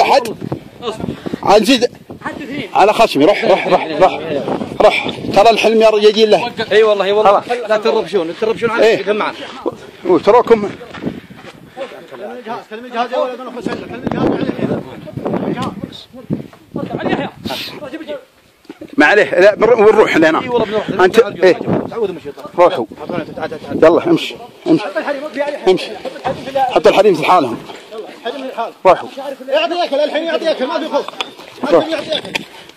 احد نزيد على خشمي روح روح روح روح روح. ترى الحلم يا رجال يجي له. اي والله اي والله لا تربشون تربشون على إيه. جماعة وتراكم ما عليه. لا بنر- بنروح لهنا إي والله بنروح. انت إيه. تعوذ من الشيطان روحوا. يلا امشي امشي. امشي. حتى الحريم في حالهم روحوا يعطي اكل الحين يعطي اكل ما في خوف.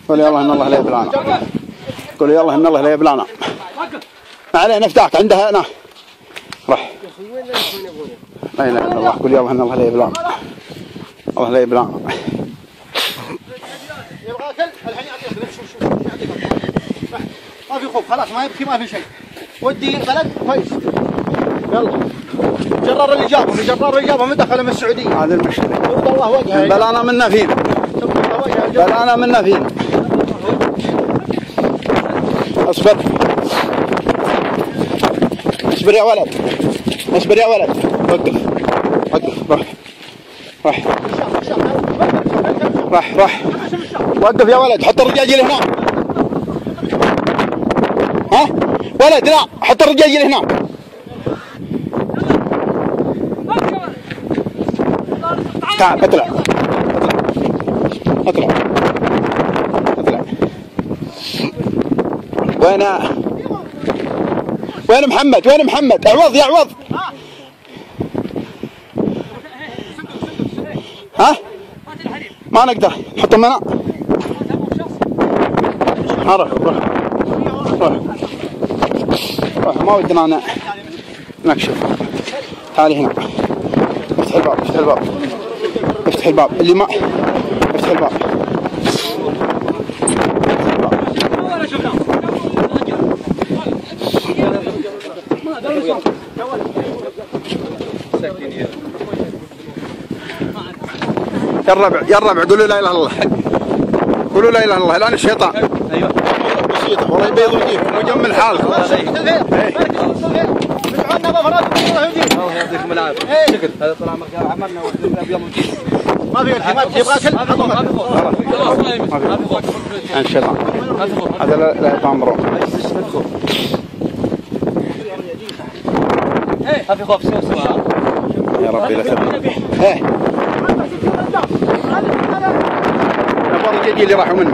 قول يلا إن الله لا يبلانا قول يلا إن الله لا يبلانا ما عليه نفتحك عندها هنا روح. لا إله إلا الله. قول يلا إن الله لا يبلانا الله لا يبلانا يبغى أكل؟ الحين يعطي اكل شوف شوف. ما في خوف. خلاص ما يبكي ما في شيء. ودي بلد كويس. يلا. جرار اللي جابهم جرار اللي جابهم دخل من السعودية. هذا المشكلة. يرضى الله وجهه. بلانا منا فينا وجهه بلانا منا فينا اصبر. اصبر يا ولد. اصبر يا ولد. وقف. وقف. روح. روح. روح. روح. وقف يا ولد. حط الرجاجيل هنا ها؟ ولد لا. حط الرجاجيل هنا تعال اطلع اطلع اطلع وين وين محمد وين محمد اعوض يا اعوض ها ما نقدر حطهم هنا روح روح روح روح ما ودنا أنا نكشف تعالي هنا افتح الباب افتح الباب افتح الباب. اللي ما افتح الباب. يا الربع يا الربع. قولوا لا إله إلا الله. قولوا لا إله إلا الله. الآن الشيطان. أيوه. بسيطه والله يبيض وجهكم ويجمل بدعونا بفراد الله يهديك الله يعطيكم العافيه شكر هذا طلع مركب عملنا ابيض وجديد ما في ما في اكل عن الشيطان هذا لا يطامرون ما في خوف سوا سوا يا ربي لا تبقى إيه الجديد اللي راحوا منه